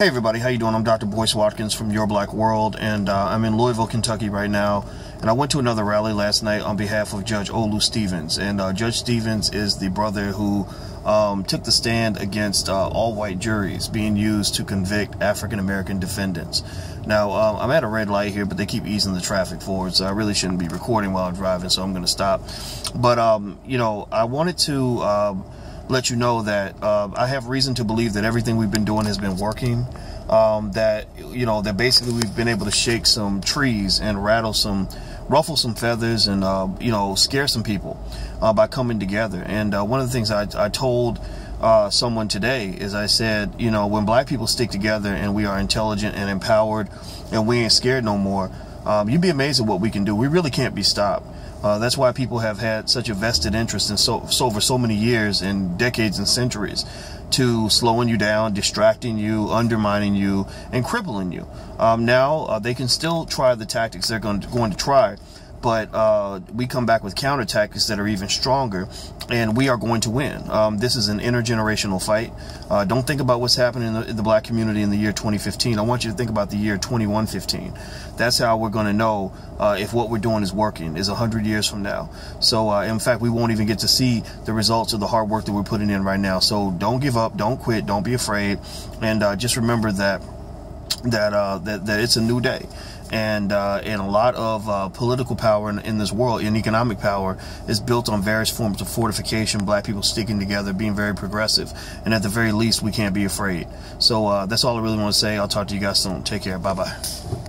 Hey everybody, how you doing? I'm Dr. Boyce Watkins from Your Black World, and uh, I'm in Louisville, Kentucky right now. And I went to another rally last night on behalf of Judge Olu Stevens. And uh, Judge Stevens is the brother who um, took the stand against uh, all white juries being used to convict African American defendants. Now, um, I'm at a red light here, but they keep easing the traffic forward, so I really shouldn't be recording while I'm driving, so I'm going to stop. But, um, you know, I wanted to um, let you know that uh, I have reason to believe that everything we've been doing has been working. Um, that you know that basically we've been able to shake some trees and rattle some, ruffle some feathers and uh, you know scare some people uh, by coming together. And uh, one of the things I, I told uh, someone today is I said, you know, when black people stick together and we are intelligent and empowered and we ain't scared no more, um, you'd be amazed at what we can do. We really can't be stopped. Uh, that's why people have had such a vested interest in so, so over so many years and decades and centuries to slowing you down, distracting you, undermining you, and crippling you. Um, now uh, they can still try the tactics they're going to, going to try, but uh, we come back with counter tactics that are even stronger, and we are going to win. Um, this is an intergenerational fight. Uh, don't think about what's happening in the, in the, black community in the year 2015. I want you to think about the year 2115. That's how we're going to know uh, if what we're doing is working, is 100 years from now. So, uh, in fact, we won't even get to see the results of the hard work that we're putting in right now. So, don't give up, don't quit, don't be afraid, and uh, just remember that that, uh, that that it's a new day and uh, and a lot of uh, political power in, in, this world and economic power is built on various forms of fortification. Black people sticking together, being very progressive, and at the very least, we can't be afraid. So uh, that's all I really want to say. I'll talk to you guys soon. Take care. Bye bye.